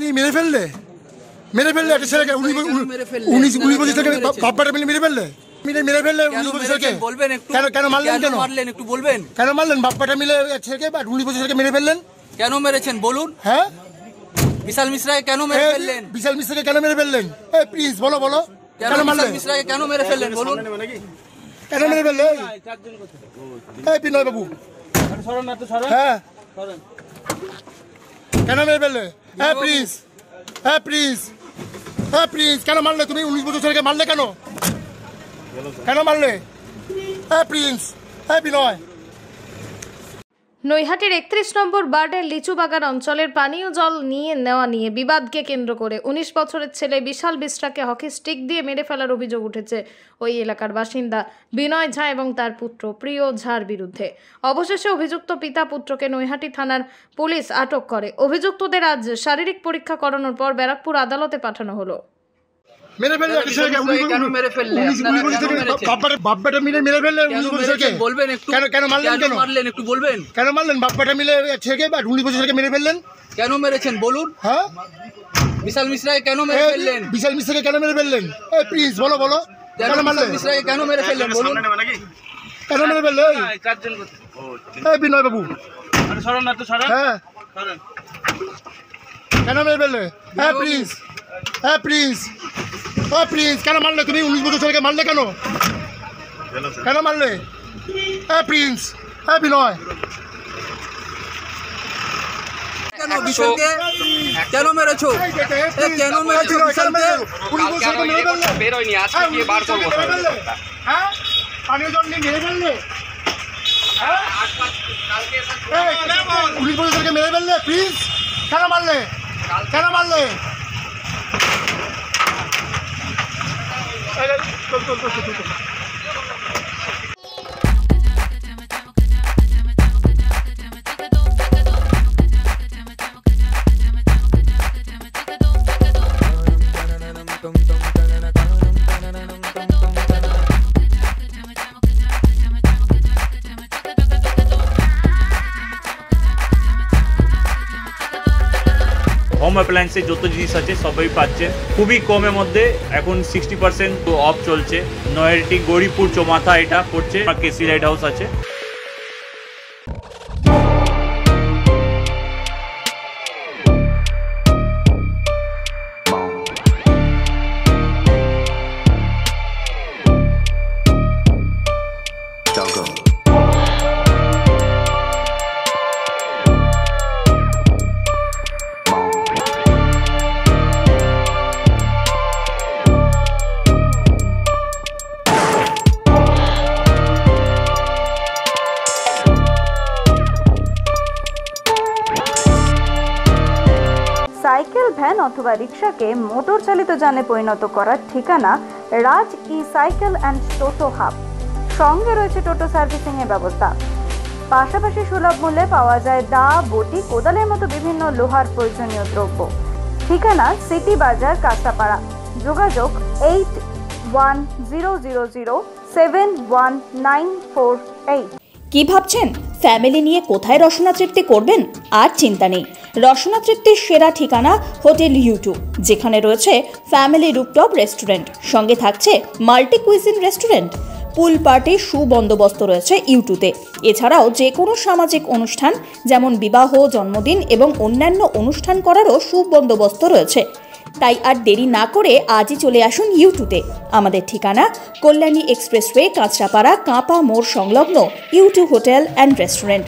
নিয়ে মেরে ফেললে? মেরে ফেললে একটা ছেলেকে উনি কেন মেরে উনিশ উনিশ বছর ছেলেকে বাপ্পাটা মিলে মেরে ফেললে? মিলে মেরে ফেললে উনিশ বছর ছেলেকে? বলবেন কেন কেন মারলেন কেন মারলেন একটু বলবেন? কেন মারলেন? বাপ্পাটা মিলে ছেলেকে বা উনিশ বছর ছেলেকে মেরে ফেললেন? কেন মেরেছেন? বলুন। হ্যাঁ? বিশাল মিশ্রাকে কেন মেরে ফেললেন? বিশাল মিশ্রকে কেন মেরে ফেললেন? এই প্লিজ বলো বলো। কেন কেন মারলেন? মিশ্রাকে কেন মেরে ফেললেন? বলুন। কেন মেরে ফেললে এই বিনয় বাবু হ্যাঁ। কেন মেরে ফেললে? হ্যাঁ প্লিজ হ্যাঁ প্লিজ হ্যাঁ প্লিজ কেন মারলে? তুমি উনিশ বছর ছেলেকে মারলে কেন? কেন মারলে? হ্যাঁ প্রিন্স হ্যাঁ বিনয়। নৈহাটির একত্রিশ নম্বর বার্ডের লিচু বাগান অঞ্চলের পানীয় জল নিয়ে নেওয়া নিয়ে বিবাদকে কেন্দ্র করে উনিশ বছরের ছেলে বিশাল বিশ্রাকে হকি স্টিক দিয়ে মেরে ফেলার অভিযোগ উঠেছে ওই এলাকার বাসিন্দা বিনয় ঝা এবং তার পুত্র প্রিয় ঝার বিরুদ্ধে। অবশেষে অভিযুক্ত পিতা পুত্রকে নৈহাটি থানার পুলিশ আটক করে। অভিযুক্তদের আজ শারীরিক পরীক্ষা করানোর পর ব্যারাকপুর আদালতে পাঠানো হলো। মেরে ফেললে একটা ছেলেকে? কেন মেরে ফেললে? বাপ্পাটা বাপ্পাটা মিলে মেরে ফেললে উনিশ বছর ছেলেকে বলবেন একটু। কেন কেন মারলেন কেন মারলেন একটু বলবেন? কেন মারলেন? বাপ্পাটা মিলে ছেলেকে বা উনিশ বছর ছেলেকে মেরে ফেললেন? কেন মেরেছেন? বলুন। হ্যাঁ? বিশাল মিশ্রাকে কেন মেরে ফেললেন? বিশাল মিশ্রকে কেন মেরে ফেললেন? এই প্লিজ বলো বলো। কেন মারলেন? মিশ্রাকে কেন মেরে ফেললেন? বলুন। কেন মেরে ফেললে এই বিনয় বাবু। হ্যাঁ। কেন মেরে ফেললে হ্যাঁ প্লিজ হ্যাঁ প্লিজ হ্যাঁ প্লিজ কেন মারলে? তুমি উনিশ বছর ছেলেকে মারলে কেন? কেন মারলে? হ্যাঁ প্রিন্স হ্যাঁ বিনয়। কেন বিশালকে কেন মেরেছো? এই দেখে, এ, please, কেন মেরেছো বিশালকে মেরেছো? উনিশ বছর ছেলেকে মেরে ফেললে? বেরোয়নি আজকে গিয়ে বার করব ছেলেকে মেরে ফেললে? হ্যাঁ? পানীয় জল নিয়ে মেরে ফেললে? এই, উনিশ বছর ছেলেকে মেরে ফেললে প্লিজ কেন মারলে? কেন মারলে? এই, এই, চল, চল, চল, চল, চল। হোম অ্যাপ্লায়েন্সে যত জিনিস আছে, সবই পাচ্ছে। খুবই কমের মধ্যে এখন সিক্সটি পার্সেন্ট অফ চলছে। নয়ারটি গৌরীপুর চোমাথা এটা পড়ছে কেসি লাইট হাউস আছে। ভ্যান অথবা রিক্সাকে মোটর চালিত যানে পরিণত করার ঠিকানা Raj E cycle and toto hub. সঙ্গে রয়েছে টোটো সার্ভিসিং এর ব্যবস্থা। পাশাপাশি সুলভ মূল্যে পাওয়া যায় দা বটি, কোদালের মতো বিভিন্ন লোহার প্রয়োজনীয় দ্রব্য। ঠিকানা সিটি বাজার কাঁচাপাড়া যোগাযোগ eight one zero zero zero seven one nine four eight. কি ভাবছেন? ফ্যামিলি নিয়ে কোথায় রসনা তৃপ্তি করবেন? আর চিন্তা নেই। রসনা তৃপ্তির সেরা ঠিকানা হোটেল ইউটিউব যেখানে রয়েছে ফ্যামিলি রুপটপ রেস্টুরেন্ট। সঙ্গে থাকছে মাল্টি কুইজিন রেস্টুরেন্ট। পুল পার্টির সুবন্দোবস্ত রয়েছে ইউটিউবে এছাড়াও যে কোনো সামাজিক অনুষ্ঠান, যেমন বিবাহ, জন্মদিন এবং অন্যান্য অনুষ্ঠান করারও সুবন্দোবস্ত রয়েছে। তাই আর দেরি না করে আজই চলে আসুন ইউটিউবে। আমাদের ঠিকানা কল্যাণী এক্সপ্রেসওয়ে, কাঁচরাপাড়া, কাঁপা মোড় সংলগ্ন ইউটিউব হোটেল অ্যান্ড রেস্টুরেন্ট।